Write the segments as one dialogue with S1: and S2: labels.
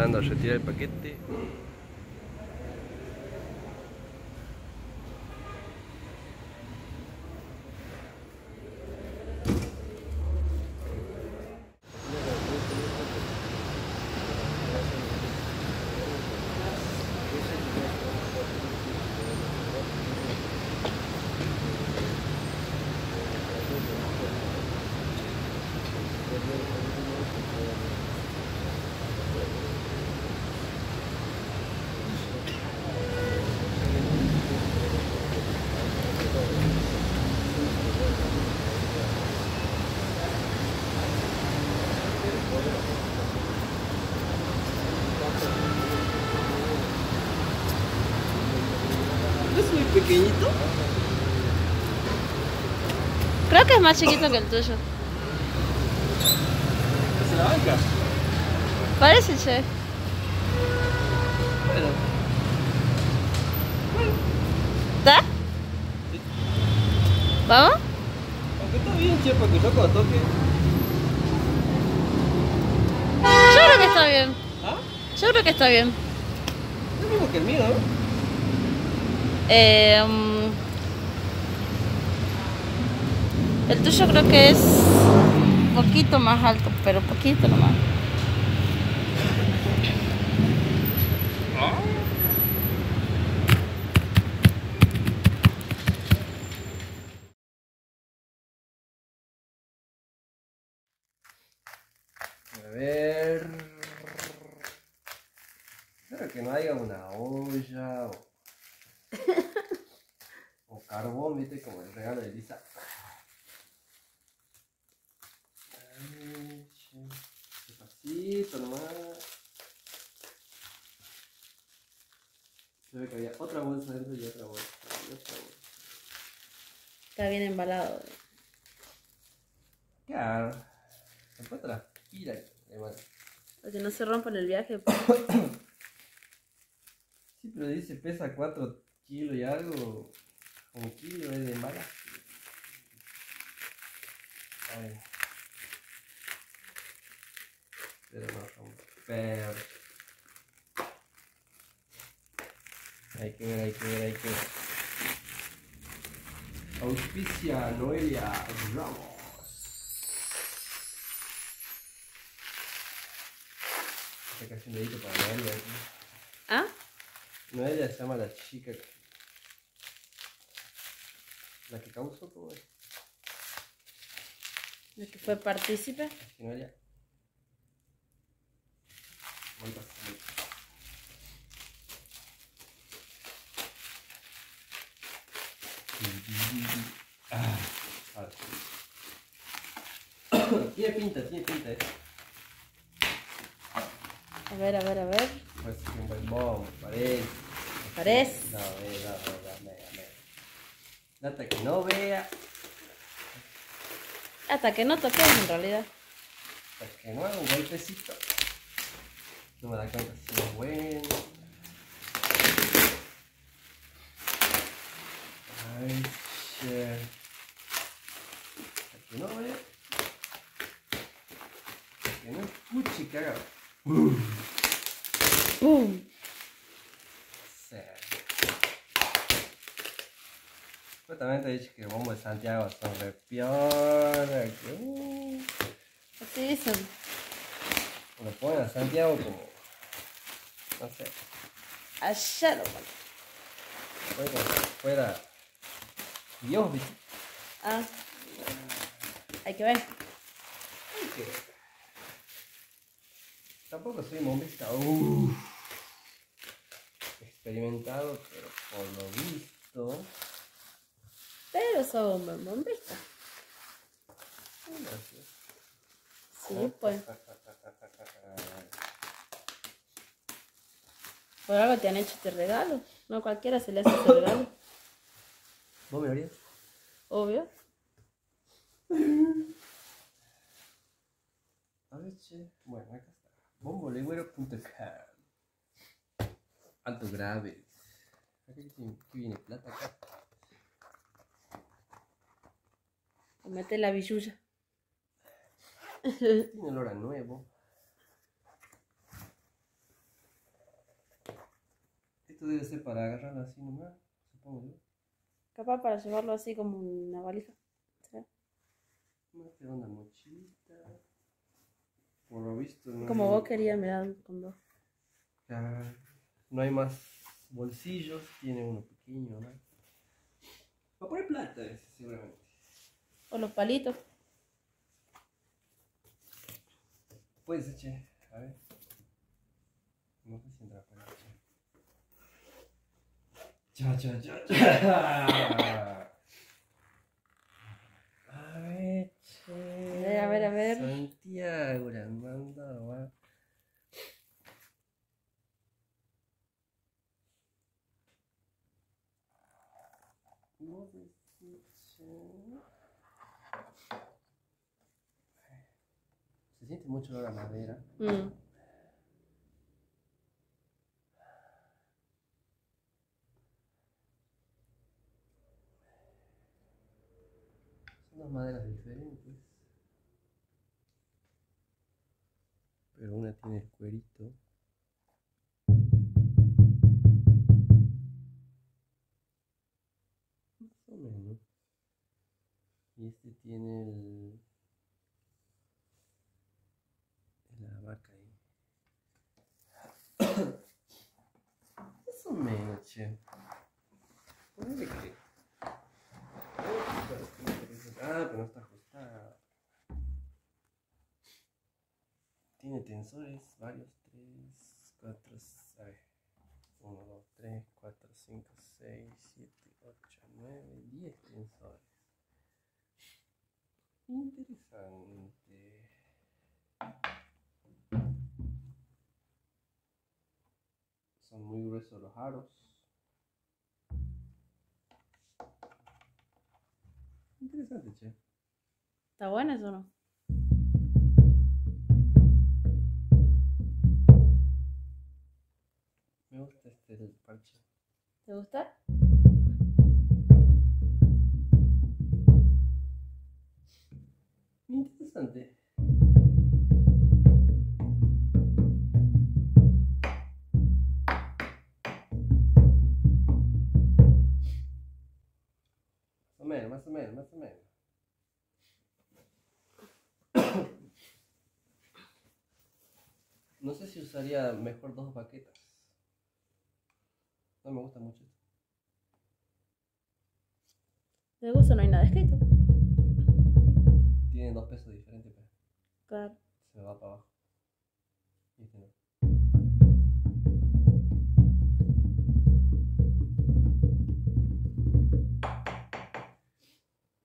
S1: Entrando a retirar el paquete. ¿Es muy pequeñito?
S2: Creo que es más chiquito que el tuyo.
S1: ¿Es la banca?
S2: Parece, che.
S1: Bueno,
S2: ¿Está? ¿Vamos?
S1: aunque está bien, che, porque yo cuando toque.
S2: Bien.
S1: ¿Ah?
S2: Yo creo que está bien.
S1: Es lo mismo que el mío, ¿no?
S2: Eh, mm, el tuyo creo que es un poquito más alto, pero poquito nomás.
S1: A ver. Espero que no haya una olla o, o carbón, viste, como el regalo de Lisa. Despacito nomás. Se ve que había otra bolsa dentro y otra bolsa. Y otra bolsa.
S2: Está bien embalado.
S1: Claro. Se encuentra la pila. eh, bueno.
S2: Para que no se rompa en el viaje.
S1: Sí, pero dice pesa 4 kilos y algo. Un kilo es de mala. Ay. Pero no romper. Hay que ver, hay que ver, hay que ver. Auspicia Noelia Ramos. Esta casi un dedito para Noelia aquí.
S2: ¿Ah?
S1: Noelia se llama la chica que... La que causó todo esto.
S2: El que fue partícipe.
S1: Noelia. Voy pasando. Ah, tiene pinta, tiene pinta, eh.
S2: A ver, a ver, a ver.
S1: Pues que un buen bombo, parece.
S2: Parece.
S1: No, no, no, no. Hasta que no vea,
S2: Hasta que no toques en realidad.
S1: hasta que no haga un golpecito, no me da cuenta si es bueno. Ay, che. Hasta que no vea, hasta que no escuche que haga.
S2: ¡Pum!
S1: Sí. Supuestamente he dicho que el bombo de Santiago son re que uh,
S2: Así dicen.
S1: lo ponen a Santiago como, no sé,
S2: Allá lo
S1: fue como si fuera Dios, ¿viste?
S2: Ah. Hay que ver.
S1: Hay que ver. Tampoco soy bombista, uff, experimentado, pero por lo visto,
S2: Pero son.
S1: Gracias.
S2: Sí, pues. Por algo te han hecho este regalo. No cualquiera se le hace este regalo.
S1: ¿Vos me lo harías?
S2: Obvio.
S1: A ver, che. Bueno, acá está. Bombolegüero.com Alto grave. Acá que tiene- que viene plata acá.
S2: Mete la billulla.
S1: Tiene olor a nuevo. Esto debe ser para agarrarlo así nomás, supongo yo.
S2: Capaz para llevarlo así como una valija.
S1: que una mochilita. Por lo visto no
S2: Como
S1: hay-
S2: vos querías, me dan con dos.
S1: Claro. No hay más bolsillos, tiene uno pequeño, ¿no? Va a poner plata ese, seguramente.
S2: O los palitos.
S1: Puede ser, che. A ver. No sé si entra por ahí, che. Cha, cha, cha, cha. A ver, che.
S2: A ver, a ver.
S1: Santiago, la manda, va. No sé si, che. Se siente mucho olor a madera.
S2: Mm.
S1: Son dos maderas diferentes. Pero una tiene el cuerito. Más o menos. Y este tiene el. La vaca ahí. Más o menos, che. Ponele que. Ah, pero no está ajustada. Tiene tensores varios. 3, 4, a ver. 1, 2, 3, 4, 5, 6, 7, 8, 9, 10 tensores. Interesante. Son muy gruesos los aros. Interesante, che.
S2: ¿Está bueno eso o no?
S1: Me gusta este del parche.
S2: ¿Te gusta?
S1: Interesante. No sé si usaría mejor dos baquetas. No me gusta mucho esto.
S2: ¿Te gusta? No hay nada escrito.
S1: Tiene dos pesos diferentes, pero
S2: Claro.
S1: se va para abajo. Y este no.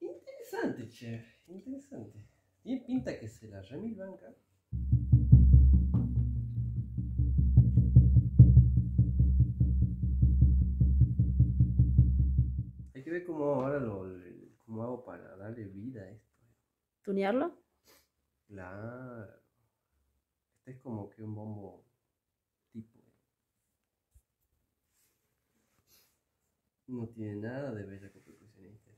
S1: Interesante, chef. Interesante. Tiene pinta que se la remil banca. Ver cómo ahora lo, cómo hago para darle vida a esto.
S2: ¿Tunearlo?
S1: Claro. Este es como que un bombo tipo. No tiene nada de bella percusionista.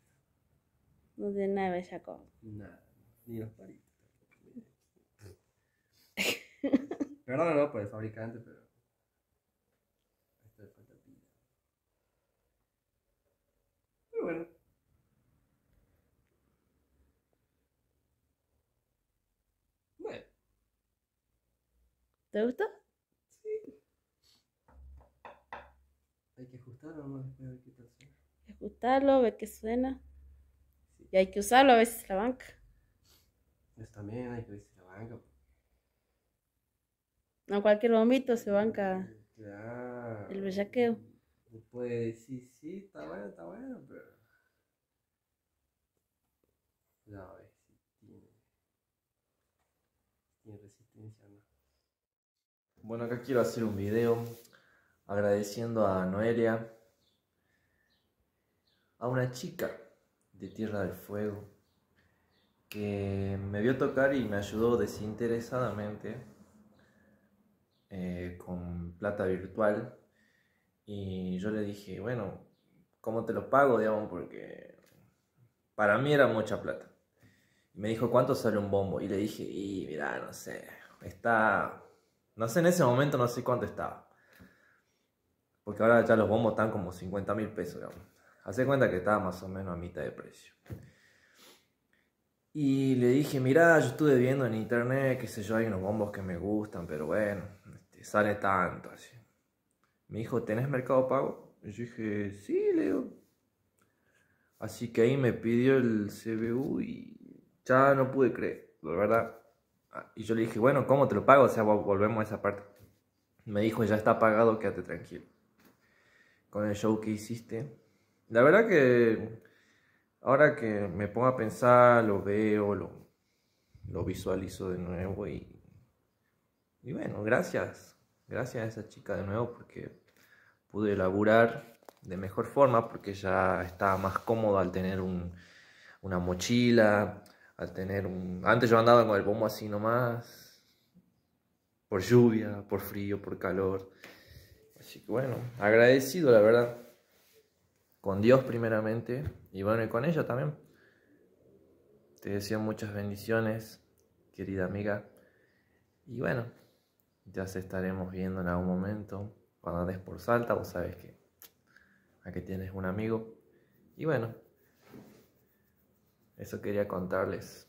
S2: No tiene nada de bellaco.
S1: Nada. Ni los palitos. Perdón, no, por el fabricante, pero. Esto le falta pila. Pero bueno. Bueno,
S2: ¿Te gusta?
S1: sí. Hay que ajustarlo después a ver qué tal suena.
S2: Hay que ajustarlo, ver qué suena.
S1: Sí.
S2: Y hay que usarlo a veces la banca.
S1: Eso también hay que ver si la banca.
S2: No cualquier bombito se banca
S1: Claro.
S2: el bellaqueo.
S1: Puede decir, sí, está bueno, está bueno, pero. No, a ver si tiene. y en resistencia no.
S3: Bueno, acá quiero hacer un video agradeciendo a Noelia, a una chica de Tierra del Fuego que me vio tocar y me ayudó desinteresadamente eh, con plata virtual y yo le dije, bueno, ¿cómo te lo pago? Digamos, porque para mí era mucha plata. Y me dijo, ¿cuánto sale un bombo? Y le dije, y mira, no sé, está, no sé en ese momento, no sé cuánto estaba. Porque ahora ya los bombos están como 50 mil pesos, digamos. Hace cuenta que estaba más o menos a mitad de precio. Y le dije, mira, yo estuve viendo en internet, qué sé yo, hay unos bombos que me gustan, pero bueno, este, sale tanto así. Me dijo, ¿tenés mercado pago? Y yo dije, sí, Leo. Así que ahí me pidió el CBU y ya no pude creer, la verdad. Y yo le dije, bueno, ¿cómo te lo pago? O sea, vol- volvemos a esa parte. Me dijo, ya está pagado, quédate tranquilo. Con el show que hiciste. La verdad que ahora que me pongo a pensar, lo veo, lo, lo visualizo de nuevo y, y bueno, gracias. Gracias a esa chica de nuevo porque pude laburar de mejor forma porque ya estaba más cómodo al tener un- una mochila, al tener un... Antes yo andaba con el bombo así nomás, por lluvia, por frío, por calor. Así que bueno, agradecido la verdad. Con Dios primeramente y bueno, y con ella también. Te deseo muchas bendiciones, querida amiga. Y bueno, ya se estaremos viendo en algún momento. Cuando andes por Salta, vos sabes que aquí tienes un amigo. Y bueno, eso quería contarles.